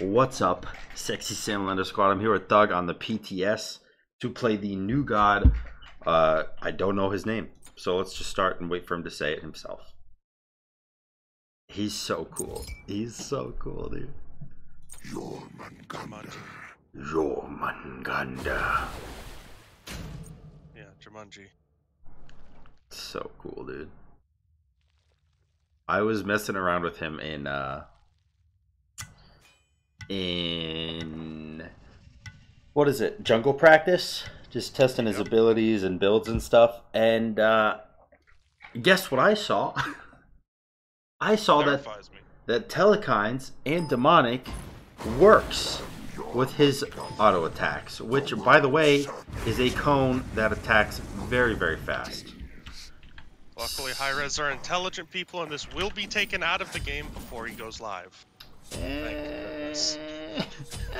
What's up, sexy Salamander Squad? I'm here with Thug on the PTS to play the new god. Uh, I don't know his name, so let's just start and wait for him to say it himself. He's so cool. He's so cool, dude. Jumanji. Jormungandr. Yeah, Jumanji. So cool, dude. I was messing around with him in uh in what is it? Jungle practice, just testing his Yep. abilities and builds and stuff. And uh guess what I saw? I saw that me. that Telkhines and Demonic works with his auto attacks, which by the way is a cone that attacks very very fast. Luckily, Hi-Rez are intelligent people, and this will be taken out of the game before he goes live. goodness.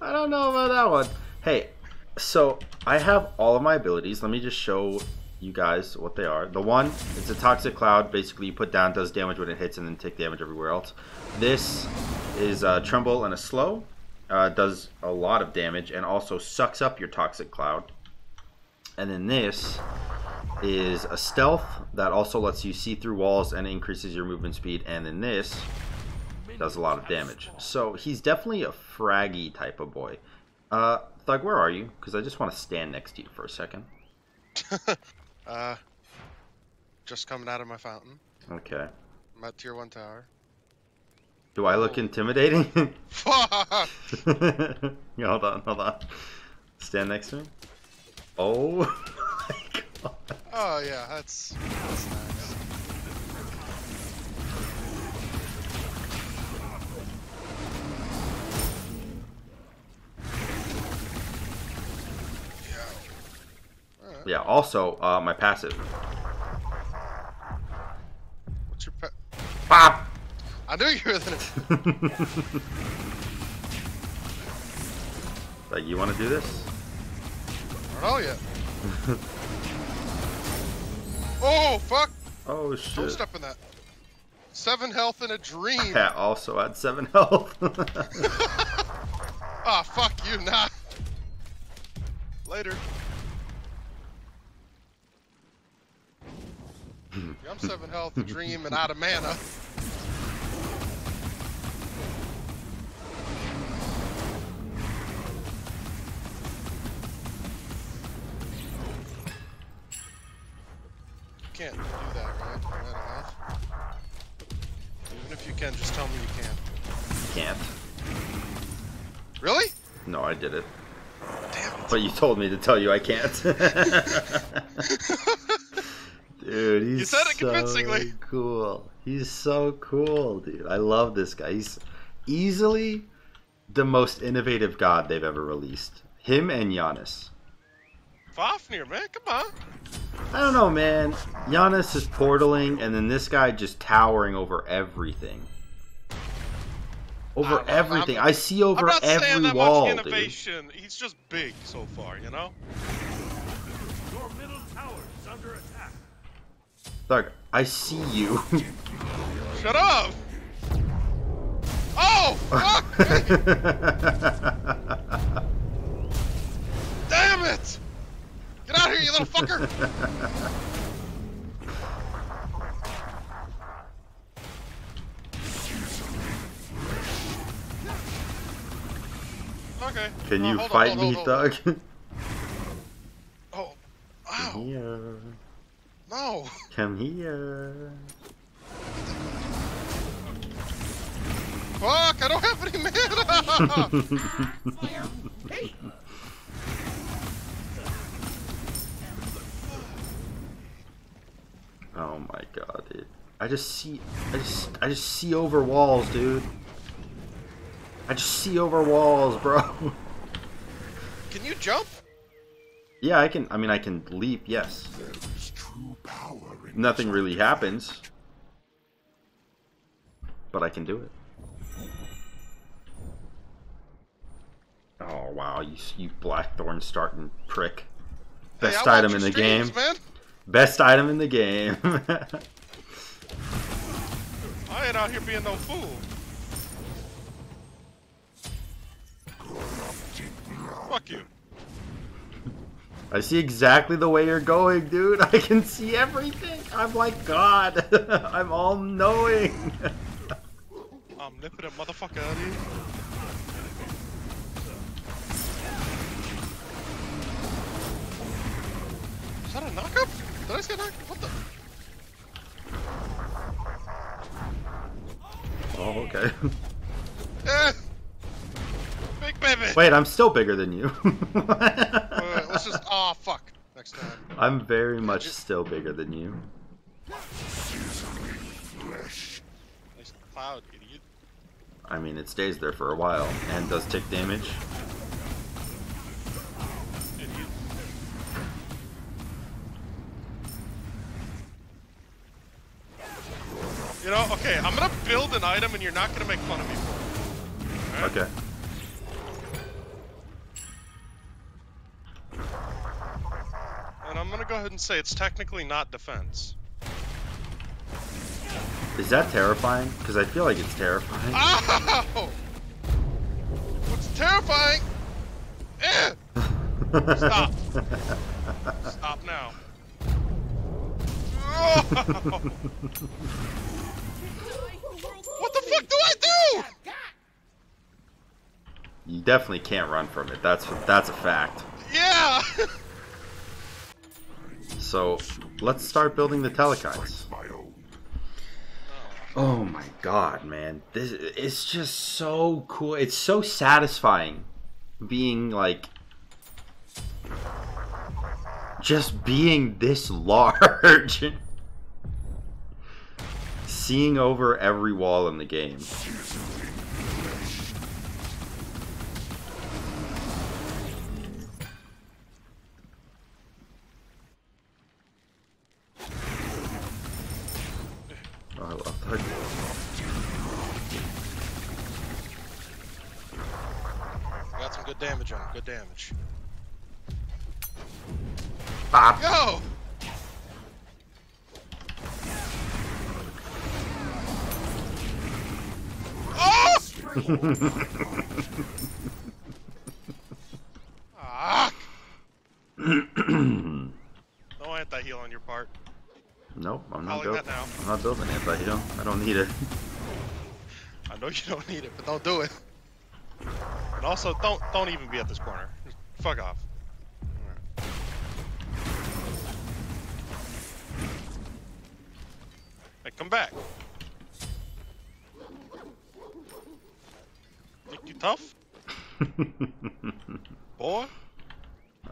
I don't know about that one. Hey, so I have all of my abilities. Let me just show you guys what they are. The one, it's a toxic cloud. Basically, you put down, does damage when it hits, and then take damage everywhere else. This is a tremble and a slow. Uh, does a lot of damage and also sucks up your toxic cloud. And then this is a stealth that also lets you see through walls and increases your movement speed. And then this does a lot of damage. So he's definitely a fraggy type of boy. Uh, Thug, where are you? Because I just want to stand next to you for a second. Uh, just coming out of my fountain. Okay. I'm at tier one tower. Do I look intimidating? Fuck! Yeah, hold on, hold on. Stand next to me. Oh my god. Oh yeah, that's that's nice. Yeah. Also, uh, my passive. What's your pet? Pop. I knew you were gonna. like, you want to do this? I don't know yet. oh fuck! Oh shit! Don't step in that. Seven health in a dream. Cat also had seven health. Ah, fuck you, nah. Later. Mm-hmm. I'm seven health, a dream, and out of mana. You can't do that, right? You're out of health. Even if you can, just tell me you can't. Can't. Really? No, I did it. Damn it. But you told me to tell you I can't. dude, he's You said it so convincingly. cool. He's so cool, dude. I love this guy. He's easily the most innovative god they've ever released. Him and Janus. Fafnir, man, come on. I don't know, man. Janus is portaling, and then this guy just towering over everything. Over I don't I'm- everything. I see over I'm not every wall. He's just big so far, you know? Your middle tower is under attack. Look, I see you. Shut up! Oh, fuck! Damn it! Get out of here, you little fucker! Okay. Can Oh, you on, fight hold me, on, hold on. Thug? Oh, Come ow! here. No! Come here. Fuck! I don't have any mana! Oh my god, dude. I just see I just I just see over walls, dude. I just see over walls, bro. Can you jump? yeah, I can I mean I can leap, yes. Nothing really happens. But I can do it. Oh wow, you, you Blackthorn starting prick. Best hey, item in the streams, game. Man. Best item in the game. I ain't out here being no fool. Fuck you. I see exactly the way you're going, dude. I can see everything. I'm like God. I'm all knowing. Omnipotent motherfucker, are you? Is that a knockup? Did I just get knocked? What the? Oh, okay. Eh! Big baby! Wait, I'm still bigger than you. Wait, wait, just. Oh, fuck. Next time. I'm very much still bigger than you. Nice cloud, idiot. I mean, it stays there for a while and does tick damage. Idiot. You know, okay, I'm gonna build an item and you're not gonna make fun of me for it. Alright? Okay. Ahead and say it's technically not defense. Is that terrifying? Because I feel like it's terrifying. Ow! What's terrifying? Eh! Stop. Stop now. Oh! what the fuck do I do? You definitely can't run from it. That's that's a fact. Yeah! So let's start building the telekites. Oh my god, man. This it's just so cool. It's so satisfying being like just being this large. Seeing over every wall in the game. Damage on him. Good damage. Bop. Go! Oh! ah! No anti-heal on your part. Nope, I'm not building. I'm not building anti-heal. I don't need it. I know you don't need it, but don't do it. And also, don't don't even be at this corner. Just fuck off. Alright. Hey, come back. Think you tough, boy?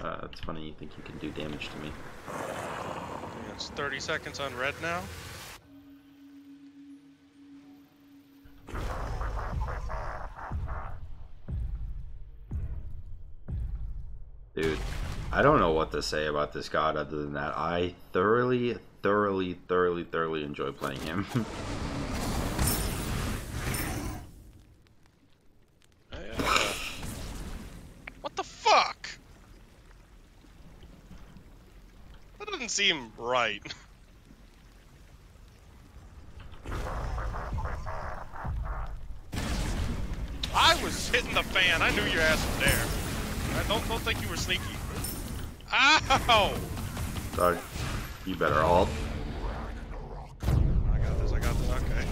uh, it's funny you think you can do damage to me. Yeah, It's 30 seconds on red now. Dude, I don't know what to say about this god other than that. I thoroughly, thoroughly, thoroughly, thoroughly enjoy playing him. What the fuck? That doesn't seem right. think you were sneaky. Ow! so, you better hold. I got this. I got this. Okay.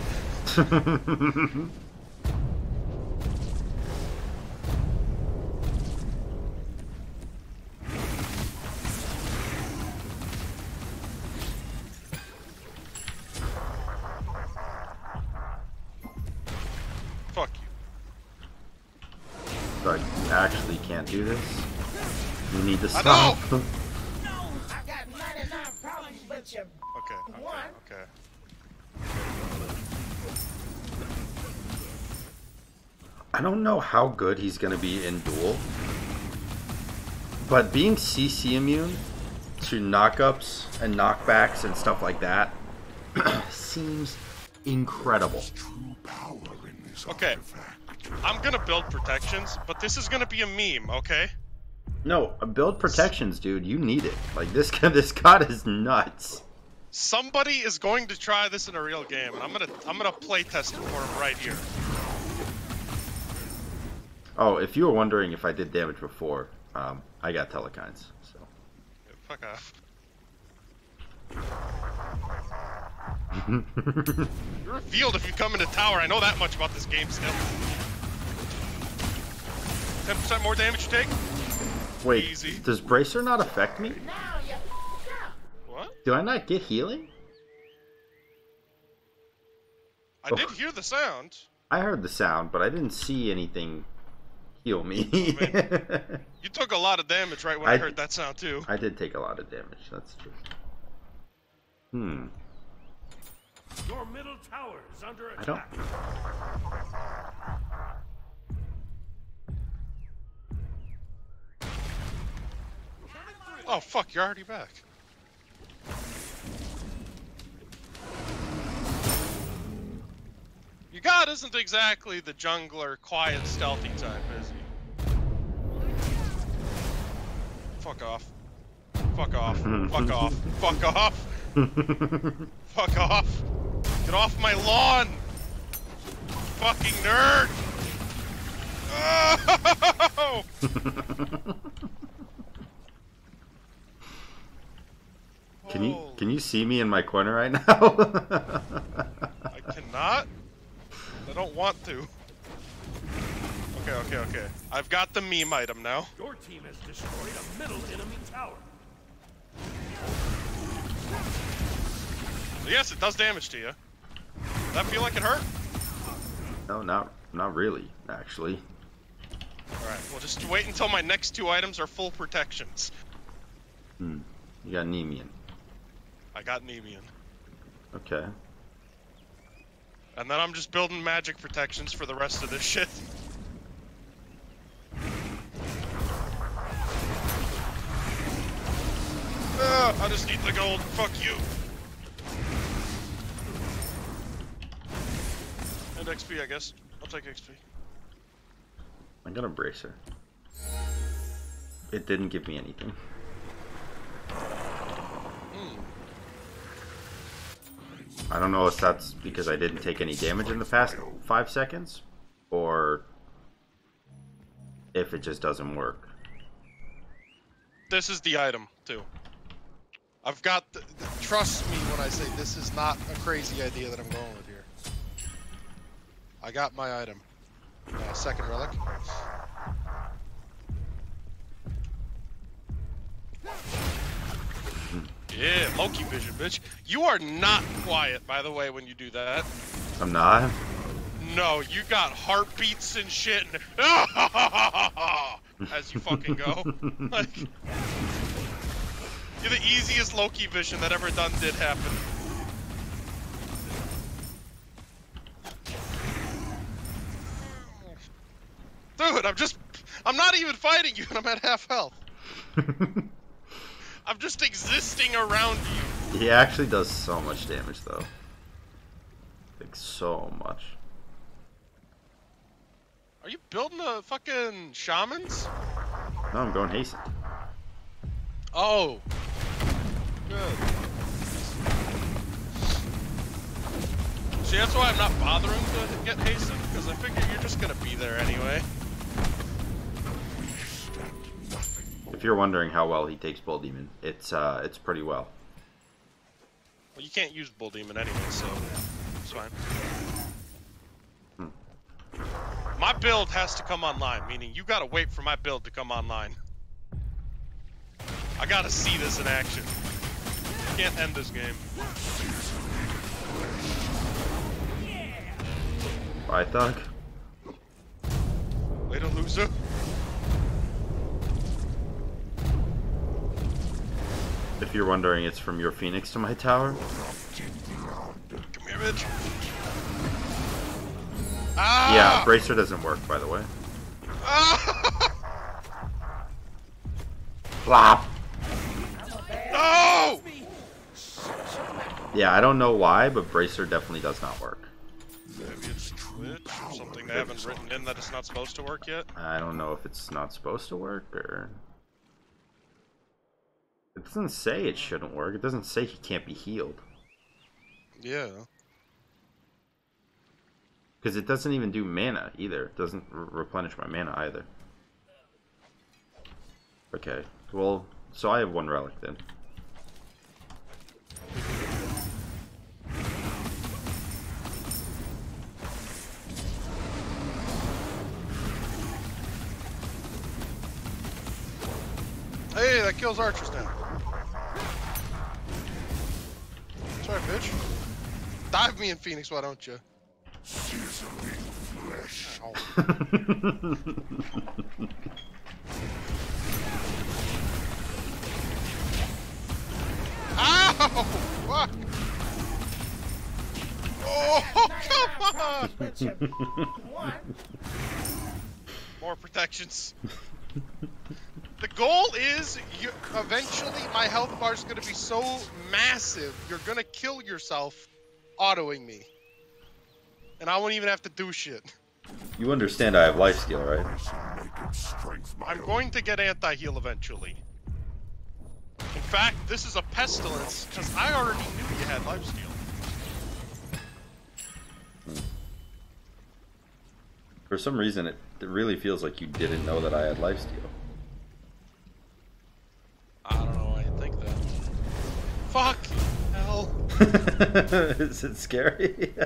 Fuck you. but you actually can't do this. You need to I stop. know! I got 99 problems with you. Okay. Okay. One. Okay. I don't know how good he's gonna be in duel, but being CC immune to knockups and knockbacks and stuff like that seems incredible. Okay. I'm gonna build protections, but this is gonna be a meme, okay? No, build protections, dude. You need it. Like this this god is nuts. Somebody is going to try this in a real game, and I'm gonna I'm gonna play test it for him right here. Oh, if you were wondering if I did damage before, um, I got Telkhines. So. Yeah, fuck off. You're revealed if you come into tower. I know that much about this game still. 10% more damage you take? Wait, Easy. does Bracer not affect me? Now you f***ed up. What? Do I not get healing? I did hear the sound. I heard the sound, but I didn't see anything heal me. You took a lot of damage right when I, I- heard that sound too. I did take a lot of damage. That's true. Hmm. Your middle tower is under I don't. Oh fuck, you're already back. Your god isn't exactly the jungler, quiet, stealthy type, is he? Fuck off. Fuck off. Fuck off. Fuck off. Fuck off. Get off my lawn! Fucking nerd! Oh! Can you Holy- can you see me in my corner right now? I cannot. I don't want to. Okay, okay, okay. I've got the meme item now. Your team has destroyed a middle enemy tower. Yes, it does damage to you. Does that feel like it hurt? no, not not really. Actually, Alright, well just wait until my next two items are full protections. hmm. You got Nemean. I got Nemean. Okay. And then I'm just building magic protections for the rest of this shit. Ah, I just need the gold. Fuck you. And XP, I guess. I'll take XP. I got gonna bracer. It didn't give me anything. Hmm. I don't know if that's because I didn't take any damage in the past five seconds, or if it just doesn't work. This is the item, too. I've got the, the- Trust me when I say this is not a crazy idea that I'm going with here. I got my item. Uh, second relic. Loki vision, bitch. You are not quiet, by the way, when you do that. I'm not. No, you got heartbeats and shit, and as you fucking go. like, you're the easiest Loki vision that ever done did happen. Dude, I'm just, I'm not even fighting you, and I'm at half health. I'm just existing around you. he actually does so much damage, though. Like so much. Are you building the fucking shamans? No, I'm going hasten. Oh. Good. See, that's why I'm not bothering to get hastened, because I figure you're just gonna be there anyway. You're wondering how well he takes Bull Demon, it's uh, it's pretty well. Well, you can't use Bull Demon anyway, so it's fine. My build has to come online, meaning you gotta wait for my build to come online. I gotta see this in action. Can't end this game. Bye, Thug. Later, loser. If you're wondering, it's from your Phoenix to my tower. Come here, bitch. Ah! Yeah, Bracer doesn't work, by the way. Ah! Flop. no! Yeah, I don't know why, but Bracer definitely does not work. Maybe it's Twitch or something they haven't written in that it's not supposed to work yet. I don't know if it's not supposed to work or. It doesn't say it shouldn't work. It doesn't say he can't be healed. Yeah. Because it doesn't even do mana either. It doesn't re- replenish my mana either. Okay, well, so I have one relic then. Hey, that kills archers now. Sorry, bitch. Dive me in Phoenix, why don't you? Ow. Fuck! Oh, come on! But you one. More protections. The goal is you, eventually my health bar is going to be so massive you're going to kill yourself autoing me. And I won't even have to do shit. you understand I have lifesteal, right? I'm going to get anti-heal eventually. In fact, this is a pestilence because I already knew you had lifesteal. Hmm. For some reason, it, it really feels like you didn't know that I had lifesteal. I don't know why you think that. Fuck hell. Is it scary?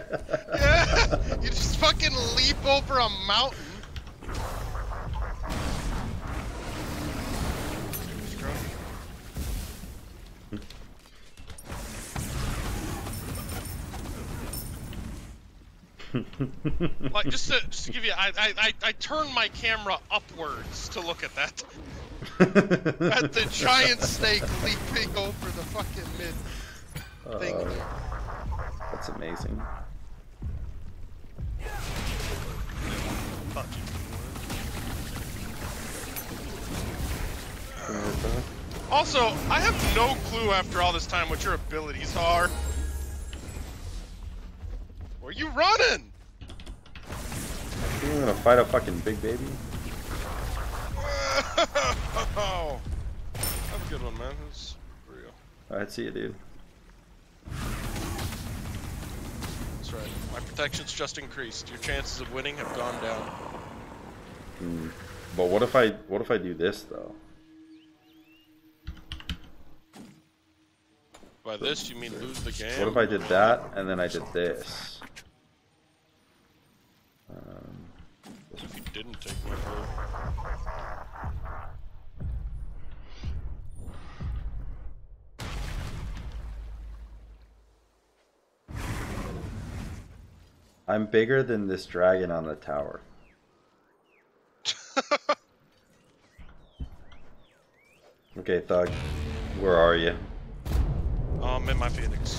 Yeah, you just fucking leap over a mountain. like just to, just to give you, I, I I I turn my camera upwards to look at that, at the giant snake leaping over the fucking mid thing. Uh, that's amazing. Also, I have no clue after all this time what your abilities are. Where you running? You gonna fight a fucking big baby? oh, man. It's real. Alright, see you, dude. That's right. My protection's just increased. Your chances of winning have gone down. Hmm. But what if I what if I do this though? By this, you mean lose the game? What if I did that and then I did this? Um, if you didn't take my vote? I'm bigger than this dragon on the tower. Okay, Thug. Where are you? I'm in my Phoenix.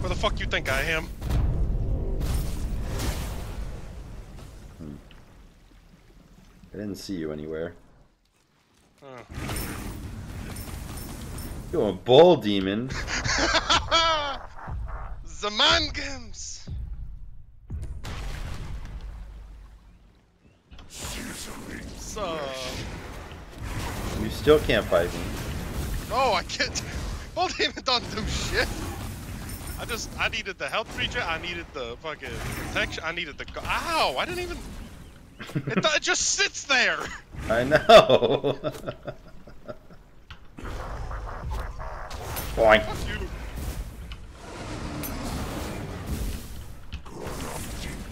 Where the fuck you think I am? Hmm. I didn't see you anywhere. Oh. You're a bull demon. Zaman games. So, You still can't fight me. oh, I can't. Well, Demon don't do shit. I just, I needed the health regen. I needed the fucking protection. I needed the. Ow! I didn't even. It, do- it just sits there. I know. Boink. Fuck you.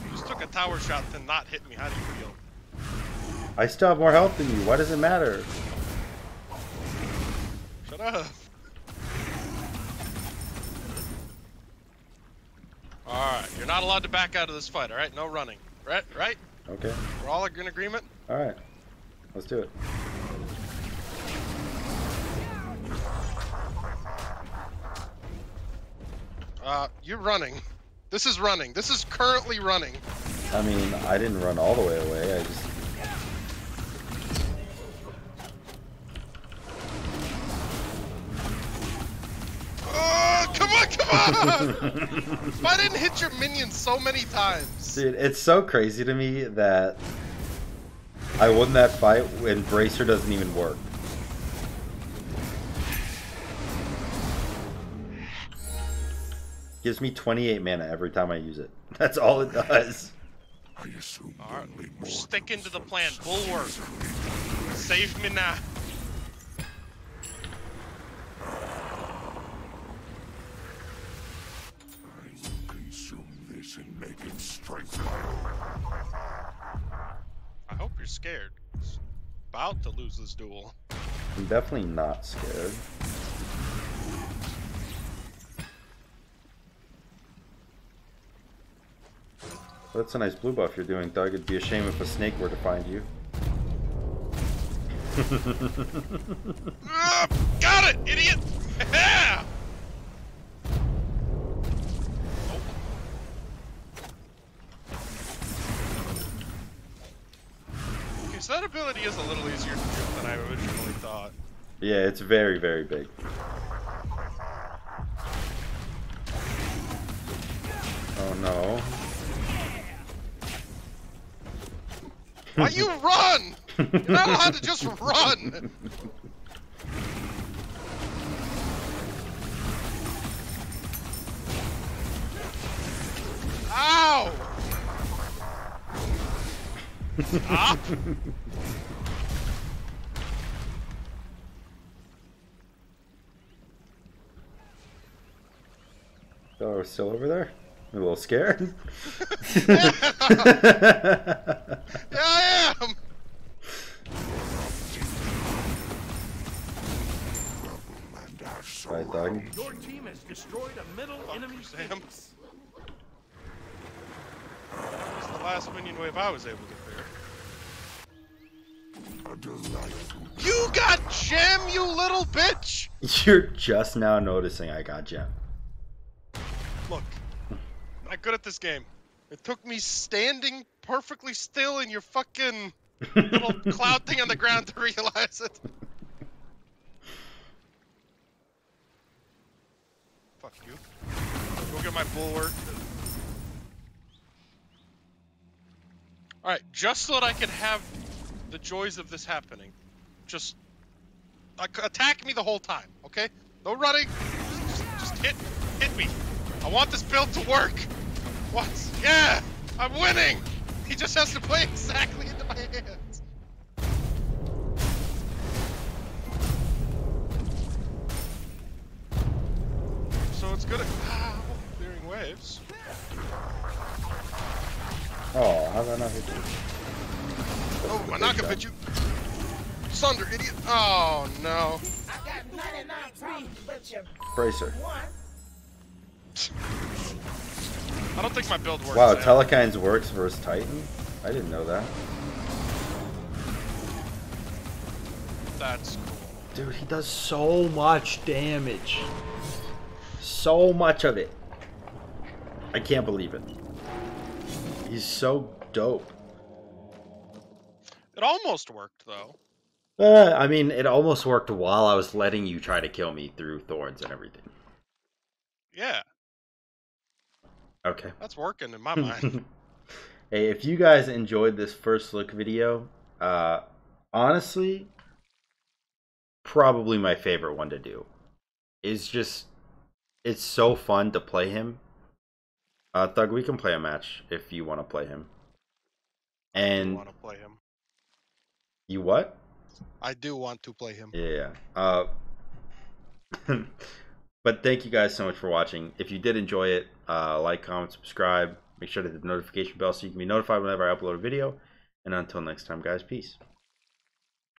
You just took a tower shot to not hit me. How do you feel? I still have more health than you. Why does it matter? Shut up. Alright, you're not allowed to back out of this fight, alright? No running. Right? Right? Okay. We're all in agreement? Alright. Let's do it. Uh, you're running. This is running. This is currently running. I mean, I didn't run all the way away. I just. Come on, come on! I didn't hit your minion so many times. Dude, it's so crazy to me that I won that fight when Bracer doesn't even work. Gives me 28 mana every time I use it. That's all it does. I assume Alright, only we're sticking to the plan. Bulwark. Save me now. Scared. 'cause About to lose this duel. I'm definitely not scared. That's a nice blue buff you're doing, Doug. It'd be a shame if a snake were to find you. Ah, got it, idiot! Yeah, it's very, very big. Oh no. Why you run? You're not allowed to just run! Ow! Stop! Oh, we're still over there? A little scared? Yeah, I am! And our Doug. Your team has destroyed a middle enemy Sam. base. It's the last minion wave I was able to clear. A delightful You got gem, you little bitch! You're just now noticing I got gem. Look, I'm not good at this game. It took me standing perfectly still in your fucking little cloud thing on the ground to realize it. Fuck you. Go get my bulwark. Alright, just so that I can have the joys of this happening, just attack me the whole time, okay? No running. Just, just hit, hit me. I want this build to work. What? Yeah, I'm winning. He just has to play exactly into my hands. So it's good at ah, clearing waves. Oh, how did I not hit you? Oh, my knock hit you. Sunder, idiot. Oh no. I got 99 problems, but you Bracer. one. I don't think my build works. Wow, Sam. Telkhines works versus Titan? I didn't know that. That's cool. Dude, he does so much damage. So much of it. I can't believe it. He's so dope. It almost worked though. Uh, I mean, it almost worked while I was letting you try to kill me through thorns and everything. Yeah, Okay. that's working in my mind. hey, if you guys enjoyed this first look video, uh, honestly, probably my favorite one to do. Is just, it's so fun to play him. Uh, Thug, we can play a match if you want to play him. I And want to play him. you what? I do want to play him. Yeah. Uh, but thank you guys so much for watching. If you did enjoy it, uh, like, comment, subscribe. Make sure to hit the notification bell so you can be notified whenever I upload a video. And until next time, guys, peace.